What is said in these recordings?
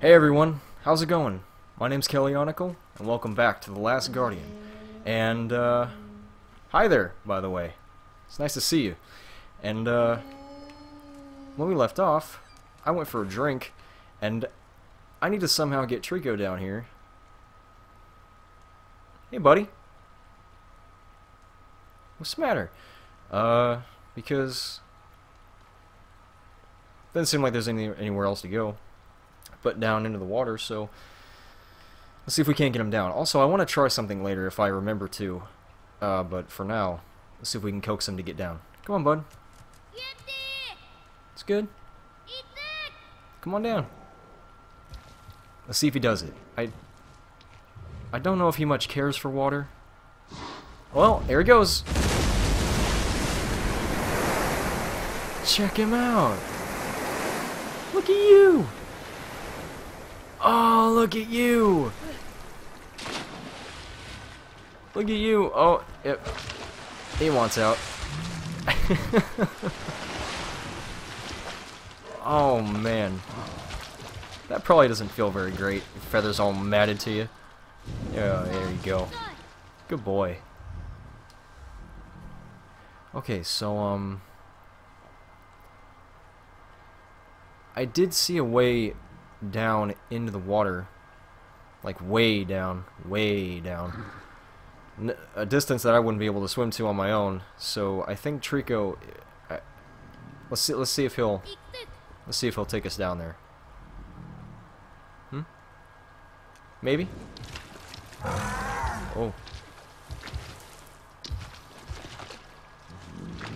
Hey everyone, how's it going? My name's Kellyonicle, and welcome back to The Last Guardian. And, uh, hi there, by the way. It's nice to see you. And, uh, when we left off, I went for a drink, and I need to somehow get Trico down here. Hey, buddy. What's the matter? Uh, because... Doesn't seem like there's any anywhere else to go but down into the water, so let's see if we can't get him down. Also, I want to try something later if I remember to, uh, but for now, let's see if we can coax him to get down. Come on, bud. It's good. Come on down. Let's see if he does it. I I don't know if he much cares for water. Well, there he goes. Check him out. Look at you. Look at you! Look at you! Oh, yep. He wants out. oh, man. That probably doesn't feel very great. Your feathers all matted to you. Yeah, there you go. Good boy. Okay, so, um... I did see a way down into the water. Like way down, way down. A distance that I wouldn't be able to swim to on my own. So I think Trico. I, let's see. Let's see if he'll. Let's see if he'll take us down there. Hmm. Maybe. Oh.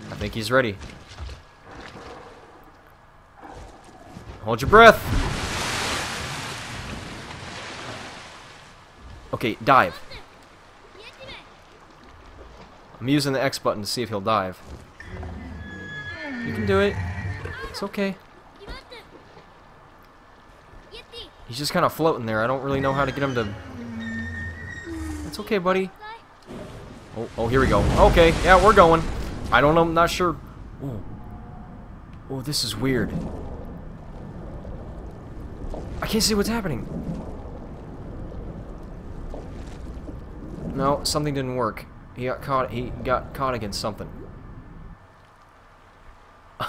I think he's ready. Hold your breath. Okay, dive. I'm using the X button to see if he'll dive. You can do it. It's okay. He's just kind of floating there. I don't really know how to get him to... It's okay, buddy. Oh, oh, here we go. Okay, yeah, we're going. I don't know, I'm not sure. Oh, oh this is weird. I can't see what's happening. No, something didn't work. He got caught. He got caught against something.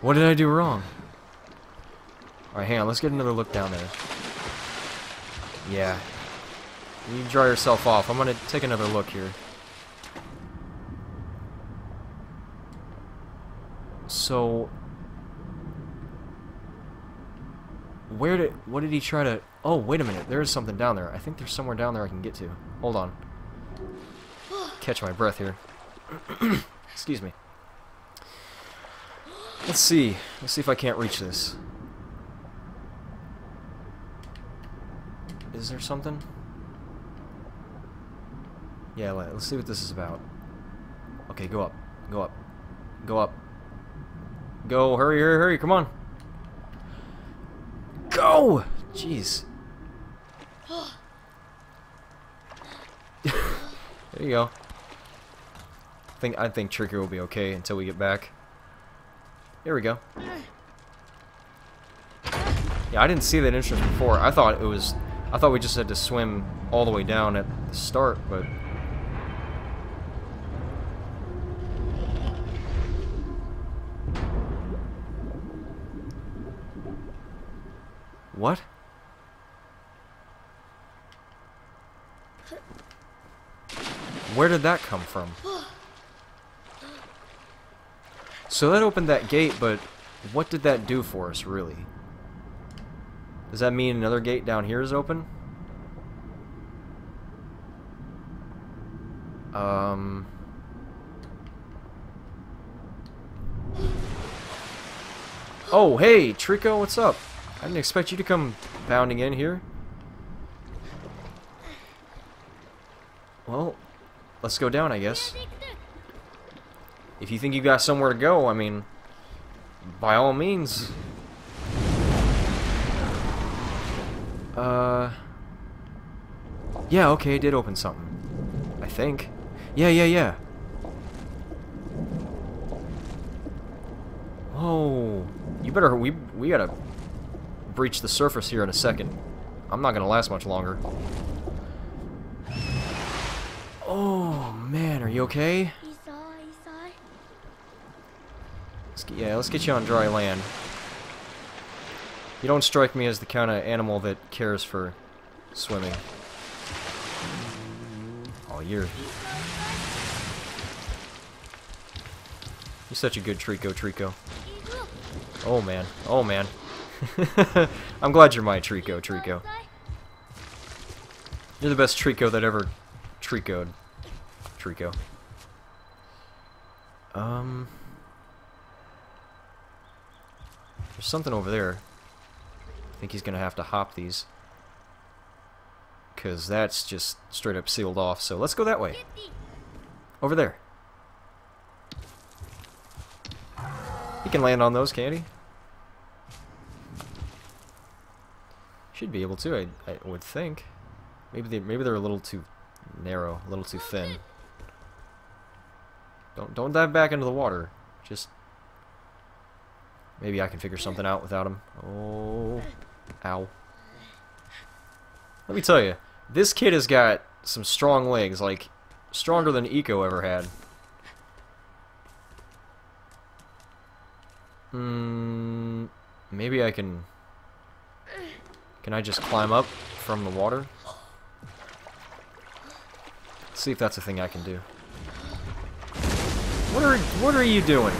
what did I do wrong? All right, hang on. Let's get another look down there. Yeah. You dry yourself off. I'm gonna take another look here. So, where did what did he try to? Oh, wait a minute. There is something down there. I think there's somewhere down there I can get to. Hold on. Catch my breath here. Excuse me. Let's see. Let's see if I can't reach this. Is there something? Yeah, let's see what this is about. Okay, go up. Go up. Go up. Go, hurry, hurry, hurry, come on. Go! Jeez. there you go. I think I think Tricky will be okay until we get back. Here we go. Yeah, I didn't see that entrance before. I thought it was I thought we just had to swim all the way down at the start, but What? Where did that come from? So that opened that gate, but what did that do for us, really? Does that mean another gate down here is open? Um... Oh, hey, Trico, what's up? I didn't expect you to come bounding in here. Well, let's go down, I guess. If you think you've got somewhere to go, I mean, by all means. Uh... Yeah, okay, it did open something. I think. Yeah, yeah, yeah. Oh, you better, we, we gotta breach the surface here in a second. I'm not gonna last much longer. Oh man, are you okay? Let's get, yeah, let's get you on dry land. You don't strike me as the kind of animal that cares for swimming. Oh, you're... You're such a good Trico, Trico. Oh, man. Oh, man. I'm glad you're my Trico, Trico. You're the best Trico that ever Tricoed. Trico. Um... There's something over there. I think he's going to have to hop these. Because that's just straight up sealed off. So let's go that way. Over there. He can land on those, can't he? Should be able to, I, I would think. Maybe they maybe they're a little too narrow, a little too thin. Don't don't dive back into the water. Just maybe I can figure something out without him. Oh, ow. Let me tell you, this kid has got some strong legs, like stronger than Ico ever had. Hmm, maybe I can... Can I just climb up from the water? Let's see if that's a thing I can do. What are what are you doing?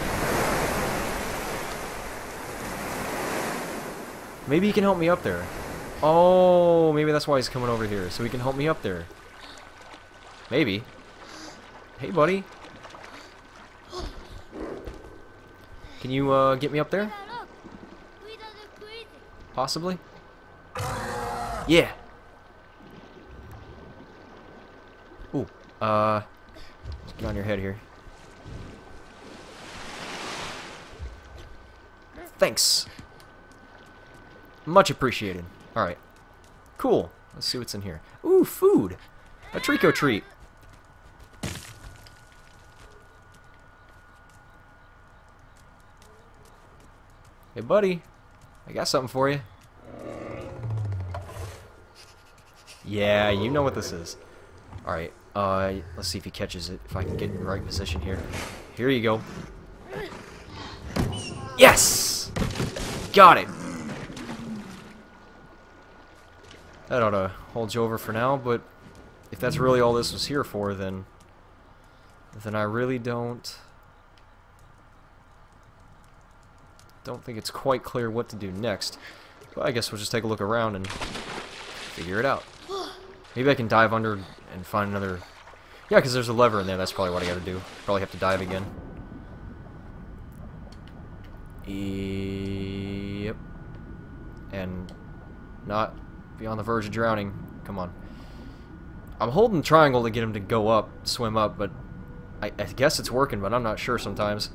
Maybe you can help me up there. Oh, maybe that's why he's coming over here, so he can help me up there. Maybe. Hey, buddy. Can you uh, get me up there? Possibly? Yeah. Ooh. Uh. Let's Get on your head here. Thanks. Much appreciated. Alright. Cool. Let's see what's in here. Ooh, food! A Trico treat. Hey, buddy. I got something for you. Yeah, you know what this is. Alright, uh, let's see if he catches it, if I can get in the right position here. Here you go. Yes! Got it! That ought to hold you over for now, but if that's really all this was here for, then then I really don't don't think it's quite clear what to do next. But I guess we'll just take a look around and figure it out. Maybe I can dive under and find another... Yeah, because there's a lever in there. That's probably what I gotta do. Probably have to dive again. Yep. And not be on the verge of drowning. Come on. I'm holding triangle to get him to go up, swim up, but I, I guess it's working, but I'm not sure sometimes.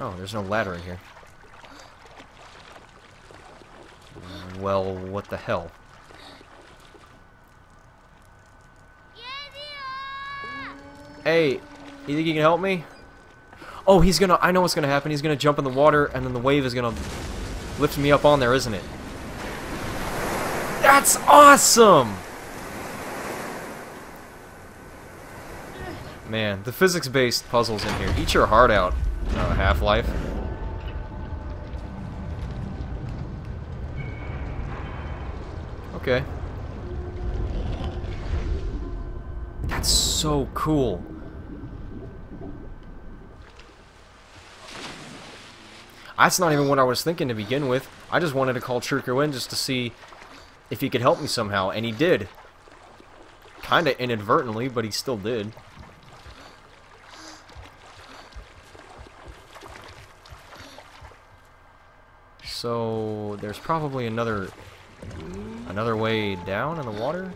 Oh, there's no ladder in here. Well, what the hell? Hey, you think you can help me? Oh, he's gonna, I know what's gonna happen. He's gonna jump in the water, and then the wave is gonna lift me up on there, isn't it? That's awesome! Man, the physics-based puzzles in here. Eat your heart out, uh, Half-Life. Okay. That's so cool. That's not even what I was thinking to begin with. I just wanted to call Trico in just to see if he could help me somehow, and he did. Kinda inadvertently, but he still did. So, there's probably another another way down in the water?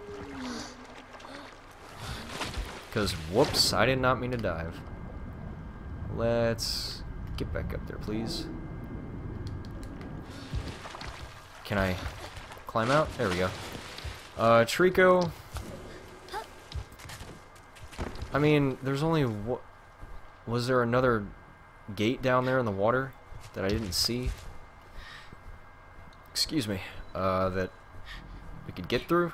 Because, whoops, I did not mean to dive. Let's get back up there, please. Can I climb out? There we go. Uh, Trico. I mean, there's only... Was there another gate down there in the water that I didn't see? excuse me, uh, that we could get through?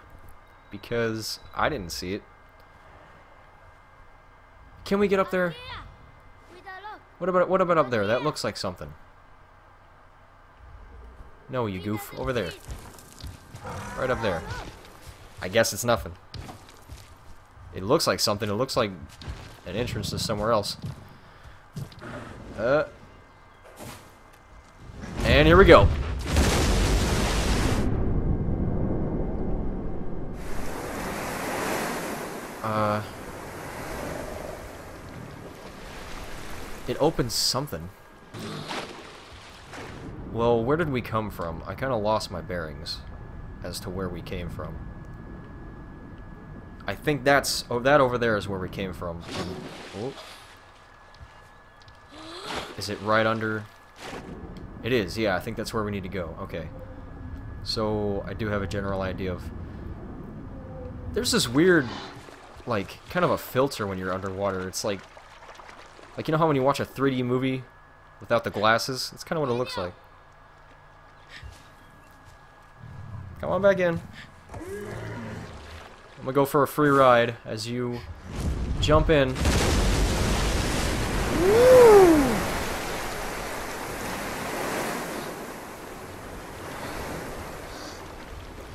Because I didn't see it. Can we get up there? What about what about up there? That looks like something. No, you goof. Over there. Right up there. I guess it's nothing. It looks like something. It looks like an entrance to somewhere else. Uh. And here we go. Uh. It opens something. Well, where did we come from? I kind of lost my bearings as to where we came from. I think that's... Oh, that over there is where we came from. oh. Is it right under... It is, yeah, I think that's where we need to go. Okay. So, I do have a general idea of... There's this weird, like, kind of a filter when you're underwater. It's like... Like, you know how when you watch a 3D movie without the glasses? That's kind of what it looks like. Come on back in. I'm gonna go for a free ride as you jump in. Woo!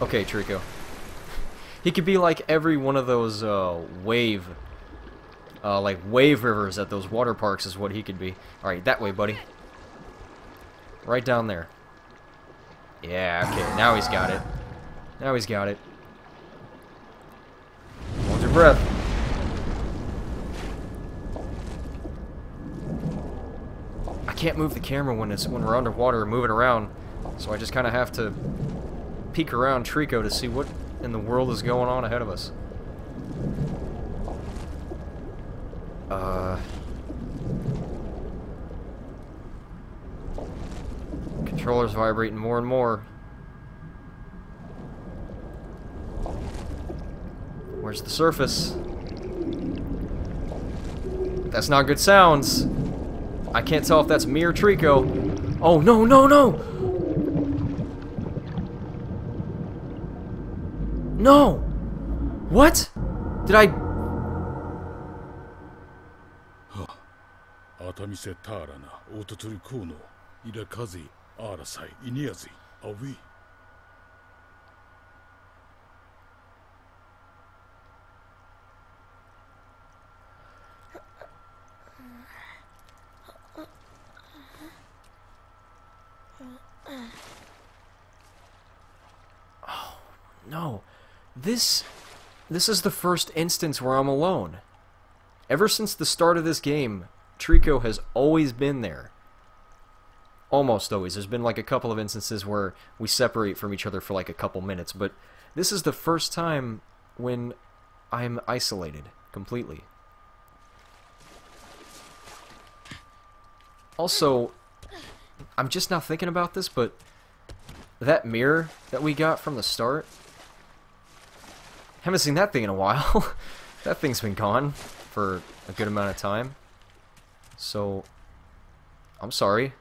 Okay, Trico. He could be like every one of those uh, wave, uh, like wave rivers at those water parks is what he could be. All right, that way, buddy. Right down there. Yeah, okay, now he's got it. Now he's got it. Hold your breath. I can't move the camera when it's when we're underwater and move it around, so I just kind of have to peek around Trico to see what in the world is going on ahead of us. Uh... controller's vibrating more and more. Where's the surface? That's not good sounds. I can't tell if that's me or Trico. Oh, no, no, no! No! What? Did I... Atamise tarana, ototoru kono, ira Arasai, Iniazi, are we? Oh, no. This... This is the first instance where I'm alone. Ever since the start of this game, Trico has always been there. Almost always. There's been like a couple of instances where we separate from each other for like a couple minutes, but this is the first time when I'm isolated completely. Also, I'm just not thinking about this, but that mirror that we got from the start, haven't seen that thing in a while. that thing's been gone for a good amount of time. So, I'm sorry.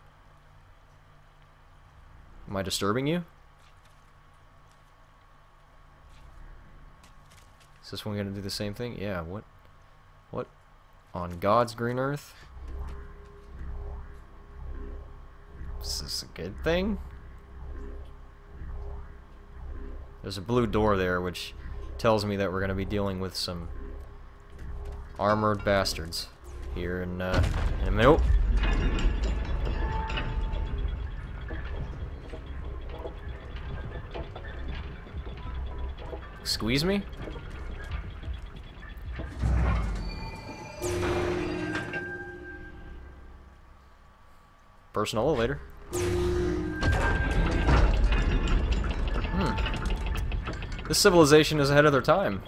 Am I disturbing you? Is this one gonna do the same thing? Yeah, what? What? On God's green earth? Is this a good thing? There's a blue door there, which tells me that we're going to be dealing with some armored bastards here in, uh, in a minute. Squeeze me? Personal elevator. Hmm. This civilization is ahead of their time.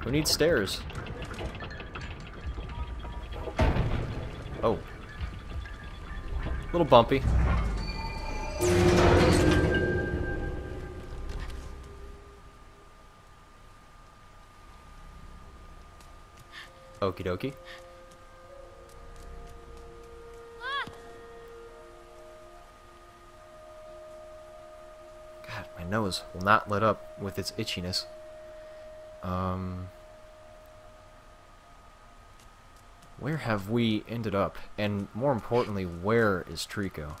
Who needs stairs? Oh. A little bumpy. Okie dokie. God, my nose will not let up with its itchiness. Um, where have we ended up? And more importantly, where is Trico?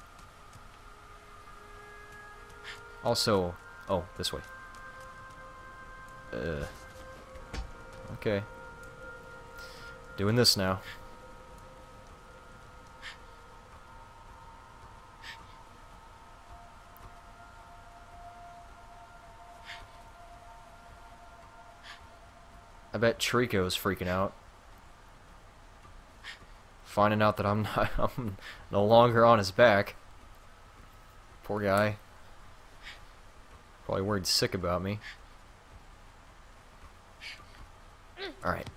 Also, oh, this way. Uh, okay. Doing this now. I bet Trico's freaking out. Finding out that I'm not, I'm no longer on his back. Poor guy. Probably worried sick about me. Alright.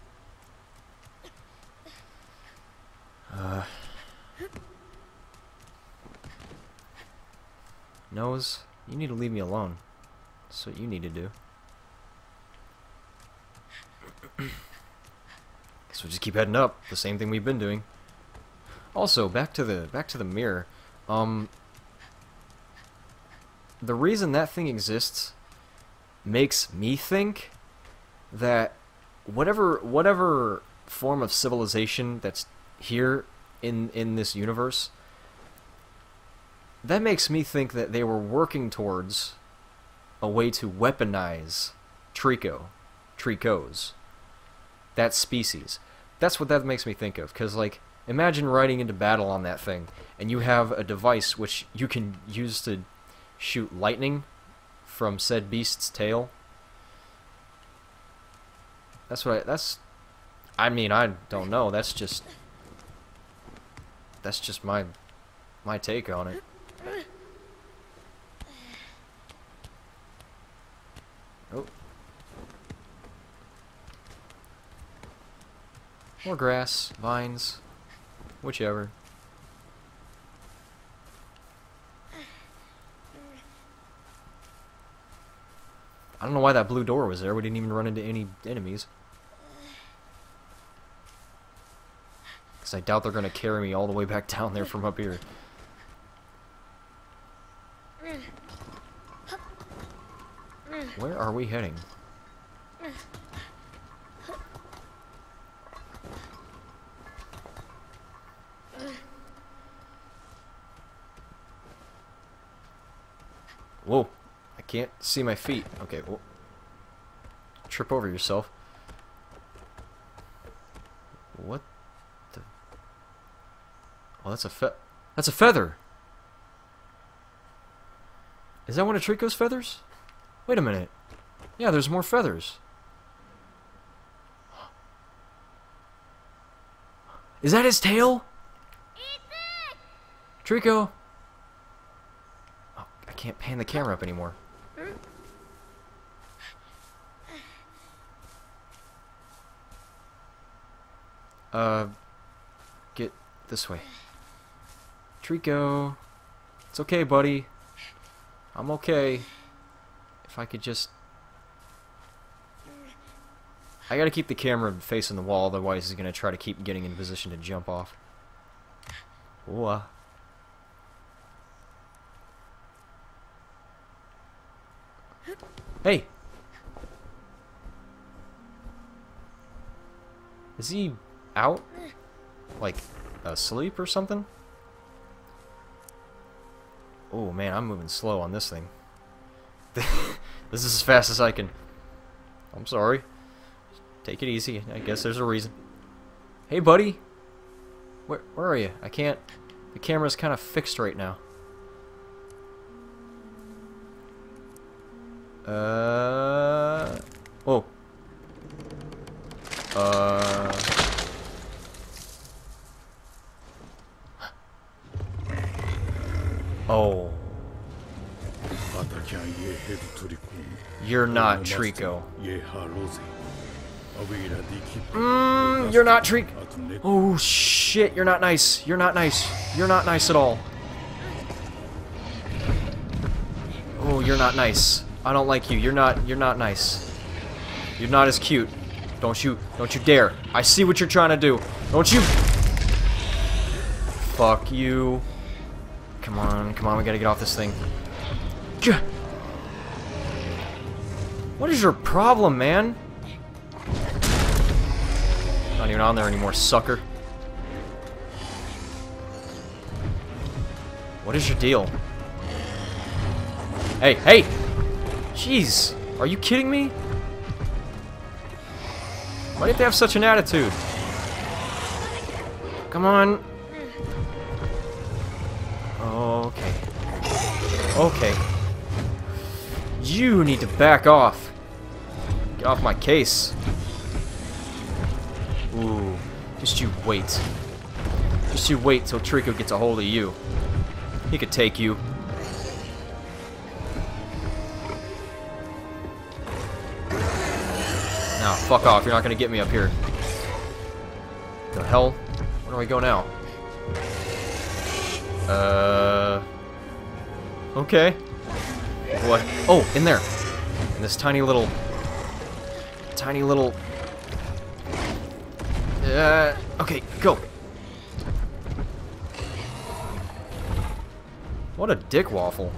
Uh, Nose, you need to leave me alone. That's what you need to do. Guess we'll just keep heading up. The same thing we've been doing. Also, back to the back to the mirror. Um, the reason that thing exists makes me think that whatever whatever form of civilization that's here in in this universe that makes me think that they were working towards a way to weaponize Trico, Tricos, that species. That's what that makes me think of. Because, like, imagine riding into battle on that thing, and you have a device which you can use to shoot lightning from said beast's tail. That's what I, that's, I mean, I don't know. That's just, that's just my, my take on it. Oh. More grass, vines, whichever. I don't know why that blue door was there. We didn't even run into any enemies. Because I doubt they're going to carry me all the way back down there from up here. Where are we heading? Whoa. I can't see my feet. Okay, well, trip over yourself. What the... Oh, that's a fe... That's a feather! Is that one of Trico's feathers? Wait a minute. Yeah, there's more feathers. Is that his tail? Trico! Oh, I can't pan the camera up anymore. Uh, get this way. Trico! It's okay, buddy. I'm okay. If I could just... I gotta keep the camera facing the wall, otherwise he's gonna try to keep getting in position to jump off. Uh. Hey! Is he out? Like, asleep or something? Oh man, I'm moving slow on this thing. this is as fast as I can. I'm sorry. Take it easy. I guess there's a reason. Hey, buddy. Where, where are you? I can't... The camera's kind of fixed right now. Uh... Whoa. Uh... Oh. Mm, you're not Trico. Mmm, you're not Trico. Oh shit, you're not nice. You're not nice. You're not nice at all. Oh, you're not nice. I don't like you. You're not you're not nice. You're not as cute. Don't you don't you dare. I see what you're trying to do. Don't you Fuck you. Come on, come on, we gotta get off this thing. What is your problem, man? Not even on there anymore, sucker. What is your deal? Hey, hey! Jeez, are you kidding me? Why did they have such an attitude? Come on. Okay. Okay. You need to back off. Get off my case. Ooh. Just you wait. Just you wait till Trico gets a hold of you. He could take you. Now, fuck off. You're not gonna get me up here. The hell? Where do I go now? Uh... Okay. What? Oh, in there. In this tiny little... Tiny little... Uh, okay, go. What a dick waffle.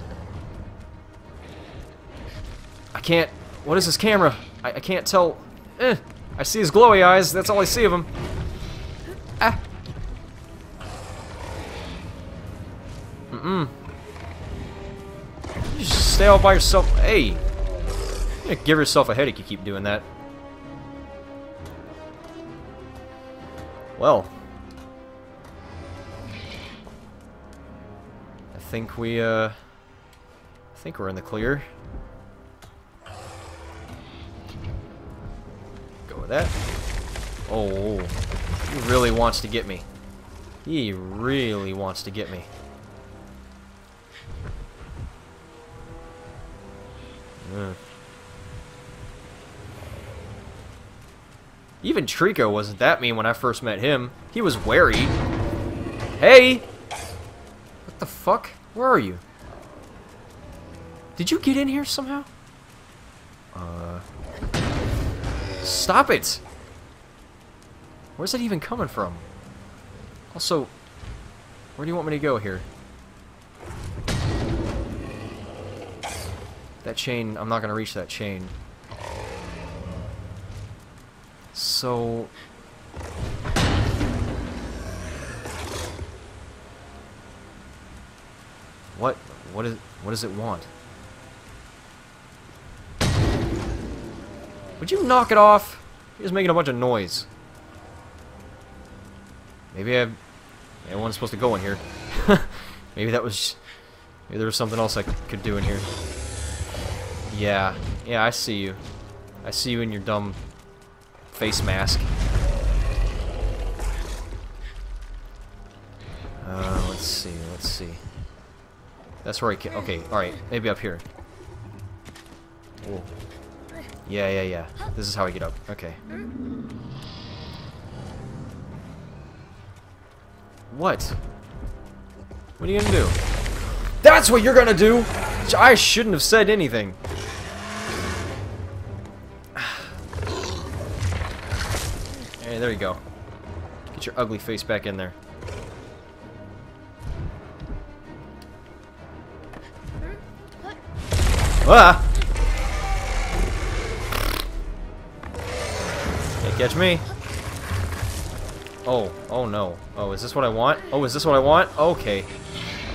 I can't... What is this camera? I, I can't tell... Eh. I see his glowy eyes. That's all I see of him. Ah. Mm-mm. You just stay all by yourself. Hey. You're give yourself a headache you keep doing that. Well. I think we, uh... I think we're in the clear. Go with that. Oh, he really wants to get me. He really wants to get me. Uh. Even Trico wasn't that mean when I first met him. He was wary. Hey! What the fuck? Where are you? Did you get in here somehow? Uh... Stop it! Where's that even coming from? Also, where do you want me to go here? That chain, I'm not going to reach that chain. So... What? What is? What does it want? Would you knock it off? He's making a bunch of noise. Maybe I... I wasn't supposed to go in here. maybe that was... Maybe there was something else I could do in here. Yeah. Yeah, I see you. I see you in your dumb face mask. Uh, let's see, let's see. That's where I can... Okay, alright. Maybe up here. Whoa. Yeah, yeah, yeah. This is how I get up. Okay. What? What are you gonna do? That's what you're gonna do! I shouldn't have said anything. There you go. Get your ugly face back in there. Ah! Can't catch me. Oh, oh no. Oh, is this what I want? Oh, is this what I want? Okay.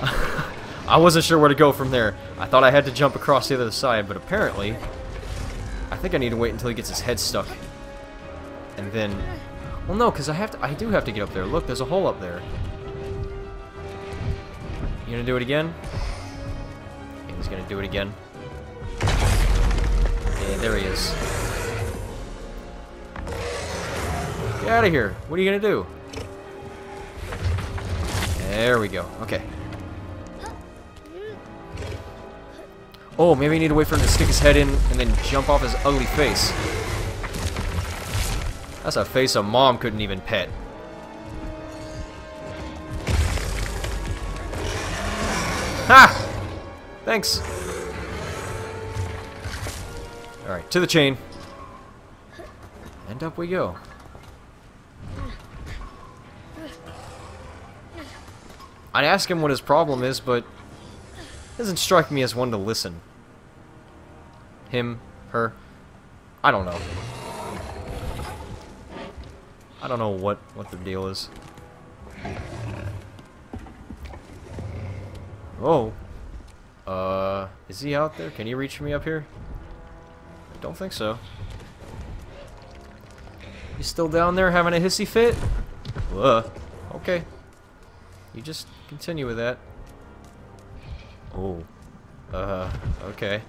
I wasn't sure where to go from there. I thought I had to jump across the other side, but apparently... I think I need to wait until he gets his head stuck. And then... Well, no, because I have to. I do have to get up there. Look, there's a hole up there. You gonna do it again? He's gonna do it again. Yeah, there he is. Get out of here. What are you gonna do? There we go. Okay. Oh, maybe I need to wait for him to stick his head in and then jump off his ugly face. That's a face a mom couldn't even pet. Ha! Thanks. Alright, to the chain. And up we go. I'd ask him what his problem is, but doesn't strike me as one to listen. Him, her, I don't know. I don't know what, what the deal is. Oh. Uh, is he out there? Can he reach me up here? I don't think so. He's still down there having a hissy fit? Uh, okay. You just continue with that. Oh. Uh, okay.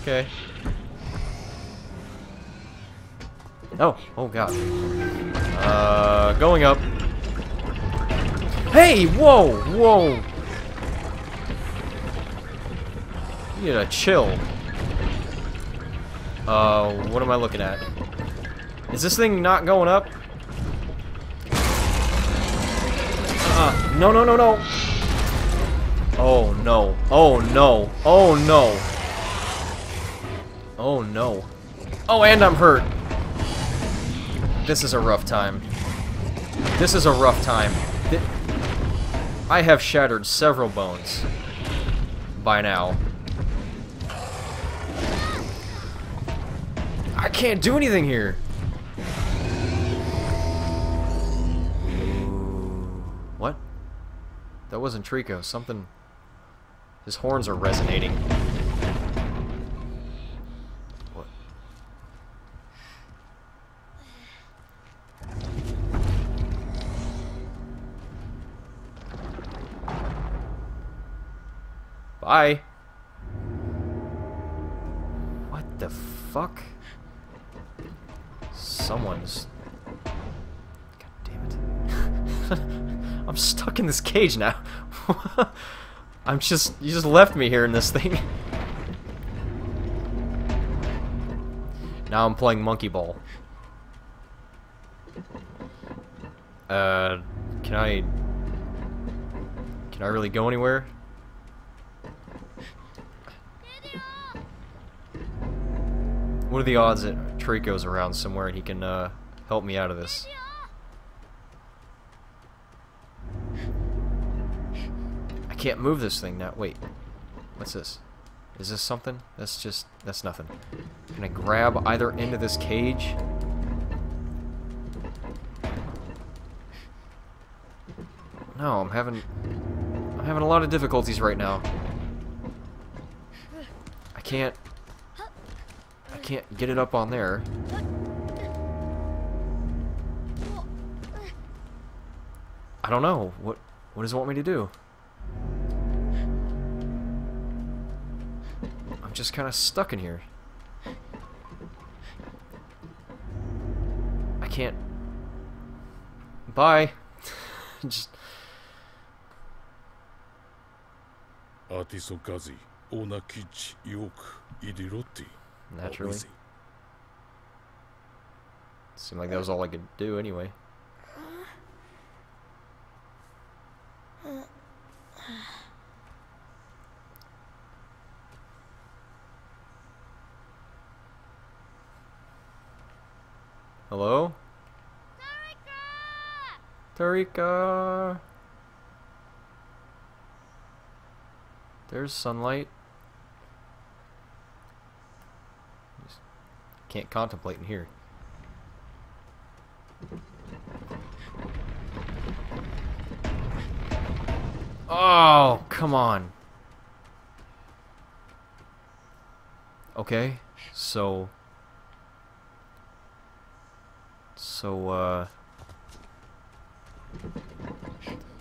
Okay. Oh, oh god. Uh, going up. Hey, whoa, whoa. You need a chill. Uh, what am I looking at? Is this thing not going up? Uh, no, no, no, no. Oh, no. Oh, no. Oh, no. Oh, no. Oh, and I'm hurt. This is a rough time. This is a rough time. I have shattered several bones by now. I can't do anything here. What? That wasn't Trico. Something... His horns are resonating. Bye. What the fuck? Someone's... God damn it. I'm stuck in this cage now. I'm just... You just left me here in this thing. now I'm playing Monkey Ball. Uh... Can I... Can I really go anywhere? What are the odds that Trico's around somewhere and he can uh, help me out of this? I can't move this thing now. Wait. What's this? Is this something? That's just... That's nothing. Can I grab either end of this cage? No, I'm having... I'm having a lot of difficulties right now. I can't can't get it up on there. I don't know. What what does it want me to do? I'm just kind of stuck in here. I can't... Bye. just... Artisokazi, Onakichi, Yoke, Idirotti. Naturally. Seemed like that uh, was all I could do anyway. Hello? Tarika! Tarika! There's sunlight. Can't contemplate in here. Oh, come on. Okay, so... So, uh...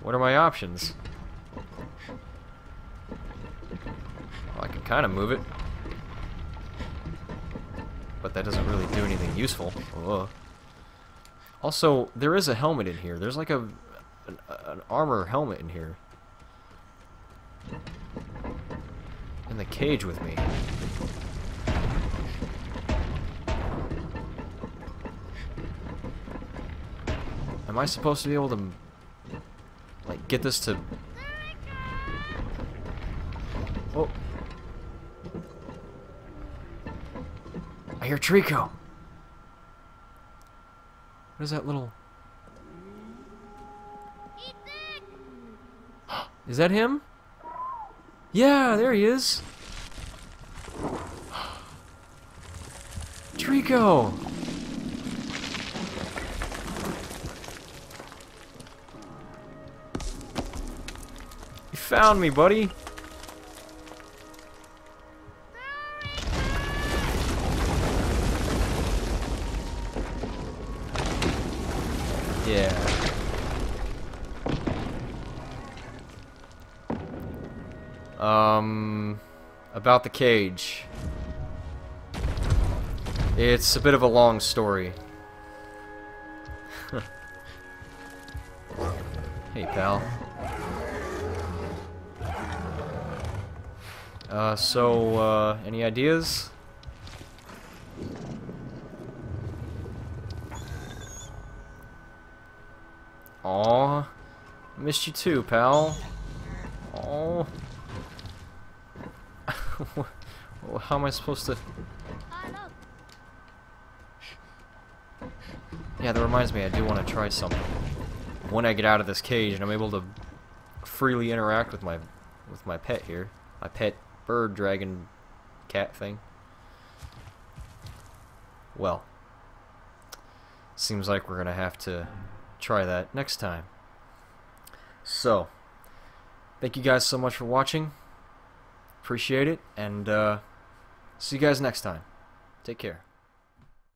What are my options? Well, I can kind of move it but that doesn't really do anything useful. Ugh. Also, there is a helmet in here. There's like a an, an armor helmet in here. In the cage with me. Am I supposed to be able to like get this to I hear Trico. What is that little... Is that him? Yeah, there he is. Trico! You found me, buddy! About the cage. It's a bit of a long story. hey, pal. Uh, so, uh, any ideas? Aw, missed you too, pal. Aw. How am I supposed to... Yeah, that reminds me, I do want to try something. When I get out of this cage and I'm able to freely interact with my with my pet here. My pet bird dragon cat thing. Well, seems like we're going to have to try that next time. So, thank you guys so much for watching. Appreciate it, and uh, see you guys next time. Take care.